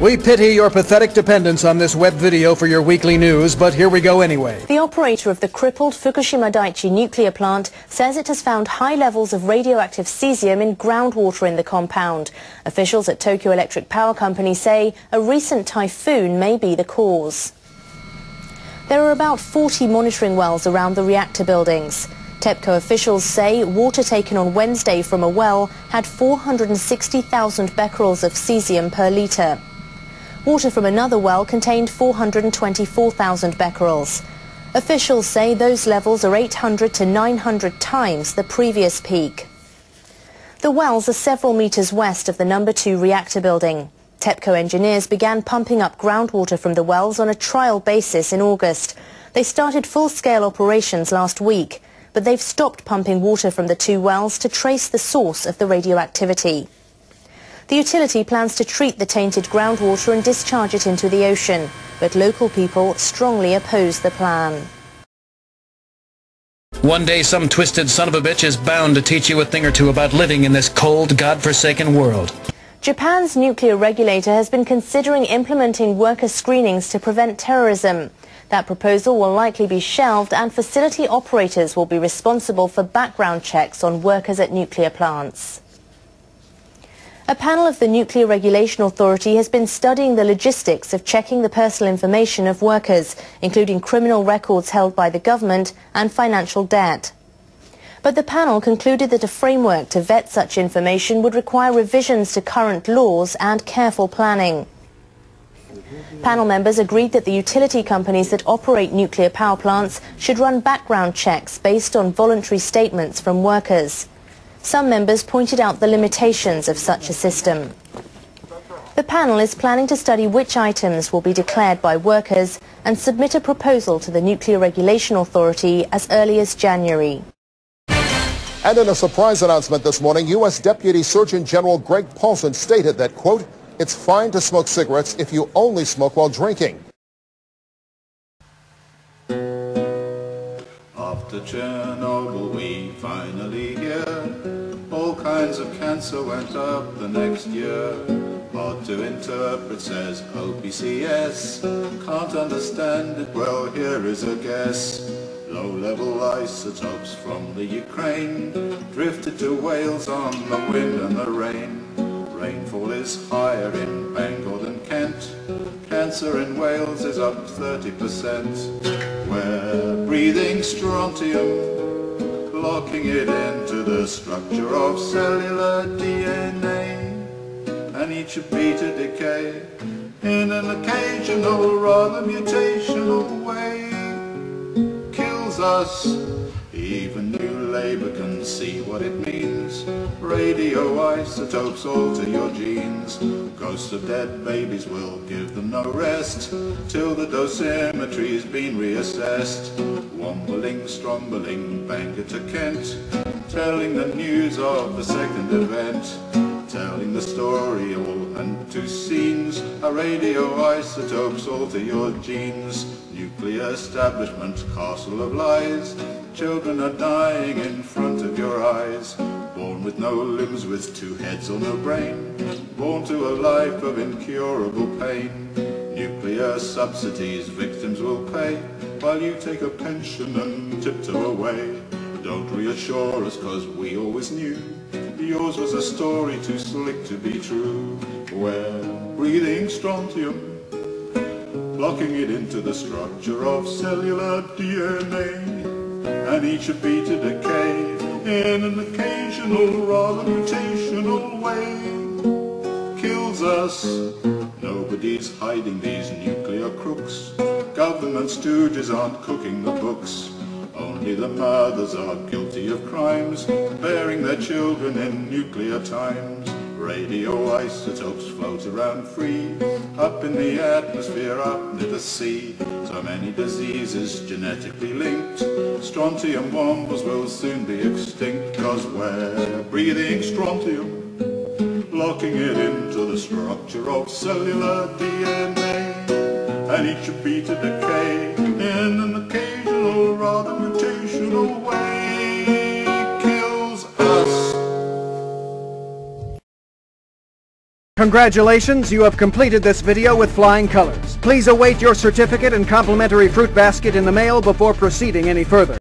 We pity your pathetic dependence on this web video for your weekly news, but here we go anyway. The operator of the crippled Fukushima Daiichi nuclear plant says it has found high levels of radioactive cesium in groundwater in the compound. Officials at Tokyo Electric Power Company say a recent typhoon may be the cause. There are about 40 monitoring wells around the reactor buildings. TEPCO officials say water taken on Wednesday from a well had 460,000 becquerels of cesium per litre. Water from another well contained 424,000 becquerels. Officials say those levels are 800 to 900 times the previous peak. The wells are several metres west of the number 2 reactor building. TEPCO engineers began pumping up groundwater from the wells on a trial basis in August. They started full-scale operations last week, but they've stopped pumping water from the two wells to trace the source of the radioactivity. The utility plans to treat the tainted groundwater and discharge it into the ocean, but local people strongly oppose the plan. One day some twisted son of a bitch is bound to teach you a thing or two about living in this cold, god-forsaken world. Japan's nuclear regulator has been considering implementing worker screenings to prevent terrorism. That proposal will likely be shelved and facility operators will be responsible for background checks on workers at nuclear plants. A panel of the Nuclear Regulation Authority has been studying the logistics of checking the personal information of workers, including criminal records held by the government and financial debt. But the panel concluded that a framework to vet such information would require revisions to current laws and careful planning. Panel members agreed that the utility companies that operate nuclear power plants should run background checks based on voluntary statements from workers. Some members pointed out the limitations of such a system. The panel is planning to study which items will be declared by workers and submit a proposal to the Nuclear Regulation Authority as early as January. And in a surprise announcement this morning, U.S. Deputy Surgeon General Greg Paulson stated that, quote, it's fine to smoke cigarettes if you only smoke while drinking. After Chernobyl, we finally hear kinds of cancer went up the next year. Hard to interpret, says OPCS. Can't understand it, well, here is a guess. Low-level isotopes from the Ukraine drifted to Wales on the wind and the rain. Rainfall is higher in Bangor than Kent. Cancer in Wales is up 30%. We're breathing strontium, locking it into the structure of cellular DNA. And each would be to decay in an occasional, rather mutational way. Kills us even new labor can see what it means. Radioisotopes alter your genes. Ghosts of dead babies will give them no rest till the dosimetry's been reassessed. Wombling, strombling, Bangor to Kent, telling the news of the second event telling the story all and two scenes. A radioisotopes alter your genes. Nuclear establishment, castle of lies. Children are dying in front of your eyes. Born with no limbs, with two heads or no brain. Born to a life of incurable pain. Nuclear subsidies victims will pay, while you take a pension and tiptoe away. Don't reassure us, cause we always knew yours was a story too slick to be true. We're breathing strontium locking it into the structure of cellular DNA. And each would be to decay in an occasional, rather mutational way. Kills us. Nobody's hiding these nuclear crooks. Government stooges aren't cooking the books. Only the mothers are guilty of crimes, bearing their children in nuclear times. Radioisotopes float around free, up in the atmosphere, up near the sea. So many diseases genetically linked. Strontium bombs will soon be extinct, cause we're breathing strontium, locking it into the structure of cellular DNA. And each should be to decay in an occasional, rather mutational way. Congratulations, you have completed this video with flying colors. Please await your certificate and complimentary fruit basket in the mail before proceeding any further.